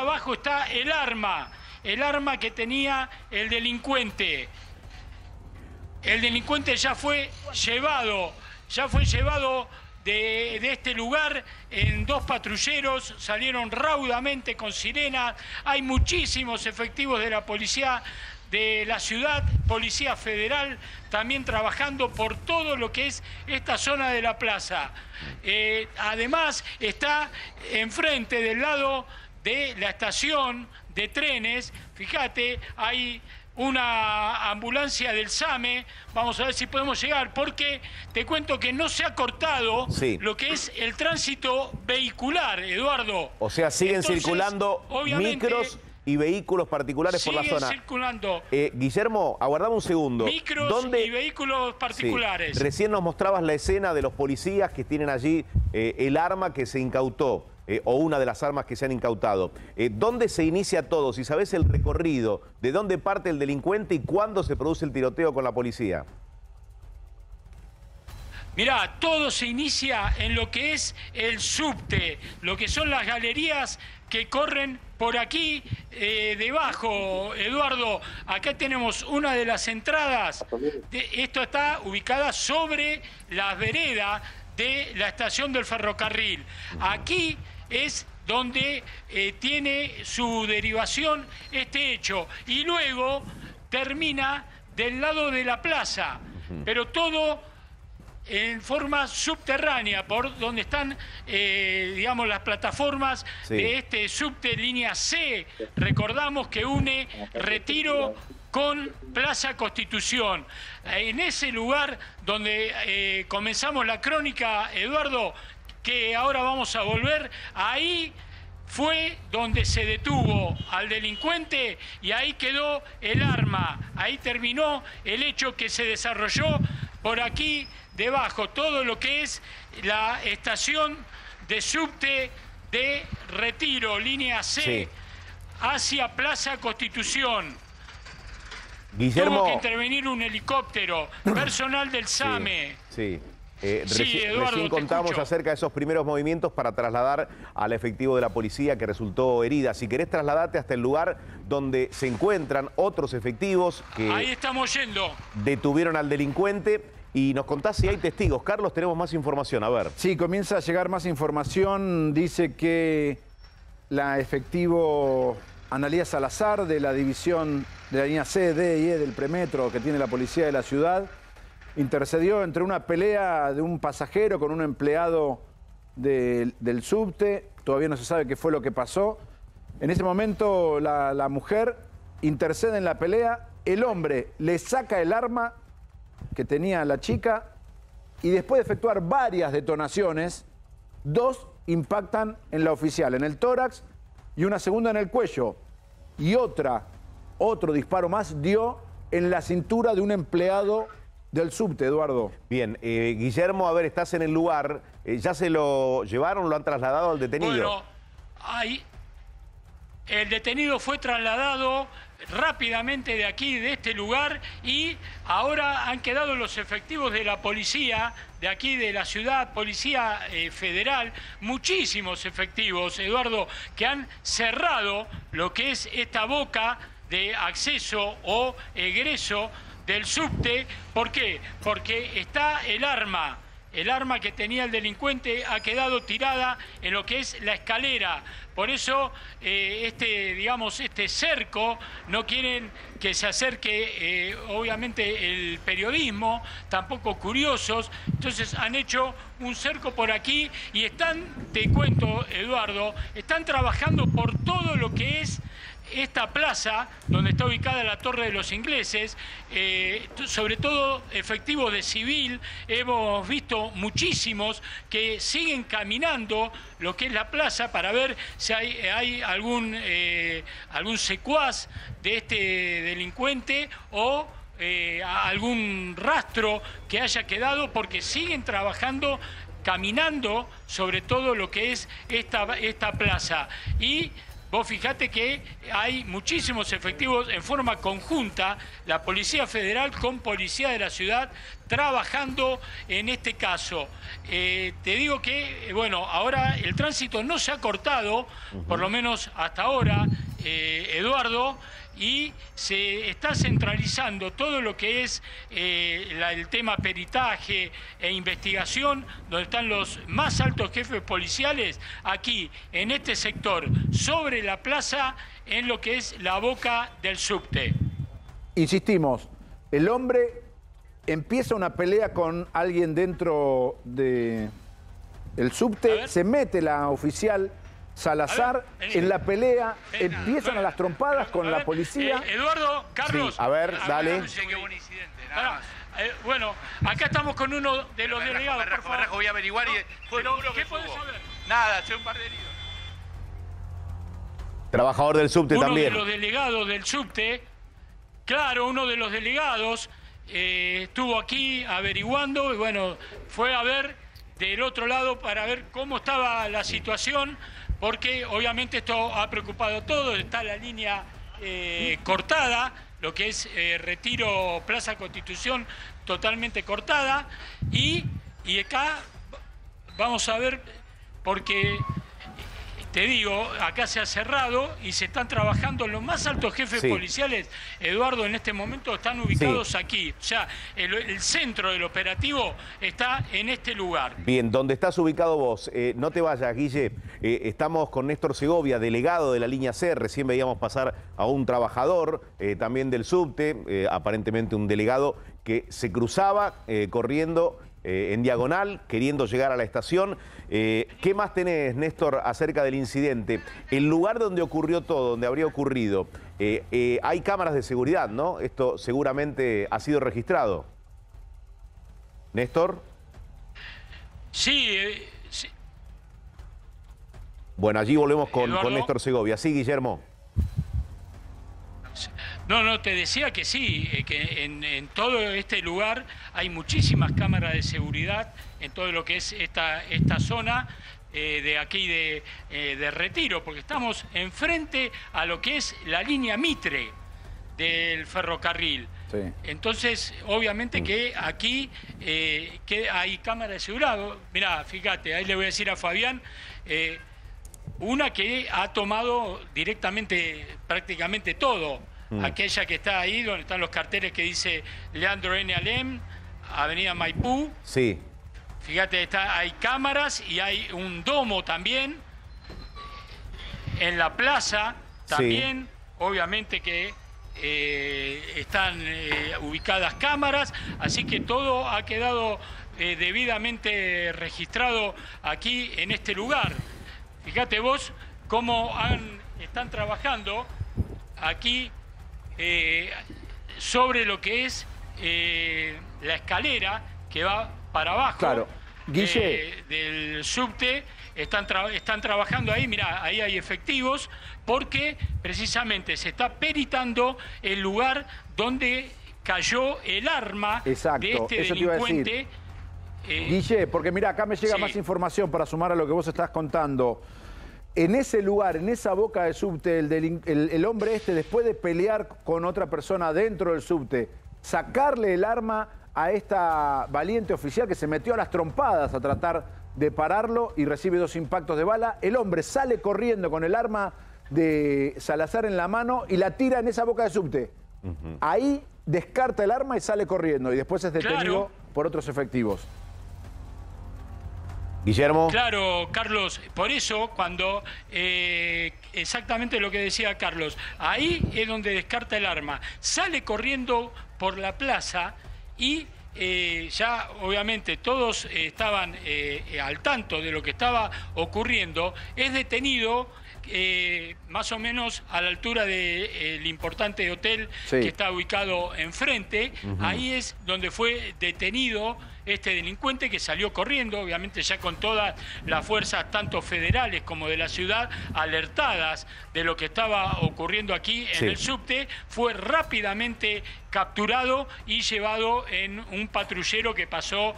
abajo está el arma, el arma que tenía el delincuente. El delincuente ya fue llevado, ya fue llevado de, este lugar en dos patrulleros, salieron raudamente con sirena, hay muchísimos efectivos de la policía de la ciudad, Policía Federal, también trabajando por todo lo que es esta zona de la plaza. Eh, además, está enfrente del lado de la estación de trenes, fíjate, hay una ambulancia del SAME, vamos a ver si podemos llegar, porque te cuento que no se ha cortado lo que es el tránsito vehicular, Eduardo. O sea, siguen circulando micros y vehículos particulares por la zona. circulando. Eh, Guillermo, aguardame un segundo. Micros y vehículos particulares. Recién nos mostrabas la escena de los policías que tienen allí eh, el arma que se incautó. Eh, o una de las armas que se han incautado. ¿Dónde se inicia todo? Si sabes el recorrido, ¿de dónde parte el delincuente y cuándo se produce el tiroteo con la policía? Mirá, todo se inicia en lo que es el subte, lo que son las galerías que corren por aquí eh, debajo, Eduardo. Acá tenemos una de las entradas. esto está ubicada sobre la vereda de la estación del ferrocarril. Aquí es donde eh, tiene su derivación este hecho. Y luego termina del lado de la plaza. Pero todo en forma subterránea, por donde están, eh, digamos, las plataformas de este subte línea C. Recordamos que une Retiro con Plaza Constitución. En ese lugar donde eh, comenzamos la crónica, Eduardo, que ahora vamos a volver, ahí fue donde se detuvo al delincuente y ahí quedó el arma, ahí terminó el hecho que se desarrolló por aquí debajo, todo lo que es la estación de subte de Retiro, línea C, hacia Plaza Constitución. Guillermo... Tuvo que intervenir un helicóptero, personal del SAME. Sí. Eh, recién contamos acerca de esos primeros movimientos para trasladar al efectivo de la policía que resultó herida. Si querés trasladarte hasta el lugar donde se encuentran otros efectivos que... Ahí estamos yendo. Detuvieron al delincuente y nos contás si hay testigos. Carlos, tenemos más información, a ver. Sí, comienza a llegar más información. Dice que la efectivo Analía Salazar de la división de la línea C, D y E del premetro que tiene la policía de la ciudad intercedió entre una pelea de un pasajero con un empleado del subte. Todavía no se sabe qué fue lo que pasó. En ese momento la, la mujer intercede en la pelea. El hombre le saca el arma que tenía la chica y después de efectuar varias detonaciones, dos impactan en la oficial, en el tórax y una segunda en el cuello. Y otra, otro disparo más dio en la cintura de un empleado del subte, Eduardo. Bien, eh, Guillermo, a ver, estás en el lugar, eh, ¿ya se lo llevaron, lo han trasladado al detenido? Bueno, ahí, el detenido fue trasladado rápidamente de aquí, de este lugar, y ahora han quedado los efectivos de la policía, de aquí de la ciudad, policía eh, federal, muchísimos efectivos, Eduardo, que han cerrado lo que es esta boca de acceso o egreso del subte. ¿Por qué? Porque está el arma el arma que tenía el delincuente ha quedado tirada en lo que es la escalera. Por eso eh, este, digamos, este cerco no quieren que se acerque, eh, obviamente, el periodismo, tampoco curiosos. Entonces han hecho un cerco por aquí y están, te cuento, Eduardo, están trabajando por todo lo que es esta plaza, donde está ubicada la Torre de los Ingleses, eh, sobre todo efectivos de civil, hemos visto muchísimos que siguen caminando lo que es la plaza para ver si hay, algún, eh, algún secuaz de este delincuente o eh, algún rastro que haya quedado, porque siguen trabajando caminando sobre todo lo que es esta, esta plaza. Y vos fijate que hay muchísimos efectivos en forma conjunta, la Policía Federal con Policía de la Ciudad, trabajando en este caso. Eh, te digo que, eh, bueno, ahora el tránsito no se ha cortado, por lo menos hasta ahora, eh, Eduardo, y se está centralizando todo lo que es el tema peritaje e investigación, donde están los más altos jefes policiales, aquí, en este sector, sobre la plaza, en lo que es la boca del subte. Insistimos, el hombre empieza una pelea con alguien dentro del subte, se mete la oficial Salazar en la pelea, empiezan a las trompadas con la policía. Eh, Eduardo, Carlos. a ver, dale. bueno, acá estamos con uno de los delegados. voy a averiguar y ¿Qué puedes saber? Nada, soy un par de heridos. Trabajador del subte también. Uno de los delegados del subte, claro, uno de los delegados eh, estuvo aquí averiguando y bueno, fue a ver del otro lado para ver cómo estaba la situación, porque obviamente esto ha preocupado a todos, está la línea eh, cortada, lo que es eh, Retiro Plaza Constitución totalmente cortada, y, y acá vamos a ver, porque te digo, acá se ha cerrado y se están trabajando los más altos jefes policiales, Eduardo, en este momento están ubicados aquí. O sea, el, centro del operativo está en este lugar. Bien, donde estás ubicado vos, eh, no te vayas, Guille. Eh, estamos con Néstor Segovia, delegado de la línea C. Recién veíamos pasar a un trabajador eh, también del subte, aparentemente un delegado que se cruzaba corriendo eh, en diagonal, queriendo llegar a la estación. Eh, ¿Qué más tenés, Néstor, acerca del incidente? El lugar donde ocurrió todo, donde habría ocurrido, eh, hay cámaras de seguridad, ¿no? Esto seguramente ha sido registrado. Néstor. Sí, Bueno, allí volvemos con, con Néstor Segovia. Sí, Guillermo. No, no, te decía que sí, eh, que en, todo este lugar hay muchísimas cámaras de seguridad en todo lo que es esta, esta zona. Eh, de aquí de, eh, de, retiro, porque estamos enfrente a lo que es la línea Mitre del ferrocarril. Entonces, obviamente que aquí que hay cámaras de seguridad. Mirá, fíjate, ahí le voy a decir a Fabián, una que ha tomado directamente prácticamente todo. Mm. Aquella que está ahí, donde están los carteles que dice Leandro N. Alem, Avenida Maipú. Sí. Fíjate, está, hay cámaras y hay un domo también. En la plaza también, obviamente que eh, están eh, ubicadas cámaras, así que todo ha quedado eh, debidamente registrado aquí en este lugar. Fíjate vos cómo están trabajando aquí eh, sobre lo que es eh, la escalera que va para abajo claro. Eh, del subte. Están, están trabajando ahí, mira, ahí hay efectivos, porque precisamente se está peritando el lugar donde cayó el arma de este delincuente. Guille, porque mira, acá me llega más información para sumar a lo que vos estás contando en ese lugar, en esa boca de subte, el, hombre este, después de pelear con otra persona dentro del subte, sacarle el arma a esta valiente oficial que se metió a las trompadas a tratar de pararlo y recibe dos impactos de bala, el hombre sale corriendo con el arma de Salazar en la mano y la tira en esa boca de subte. Ahí descarta el arma y sale corriendo y después es detenido por otros efectivos. Guillermo. Claro, Carlos, por eso cuando eh, exactamente lo que decía Carlos, ahí es donde descarta el arma, sale corriendo por la plaza y eh, ya obviamente todos estaban eh, al tanto de lo que estaba ocurriendo, es detenido más o menos a la altura del importante hotel que está ubicado enfrente. Ahí es donde fue detenido este delincuente que salió corriendo, obviamente ya con todas las fuerzas, tanto federales como de la ciudad, alertadas de lo que estaba ocurriendo aquí en el subte, fue rápidamente capturado y llevado en un patrullero que pasó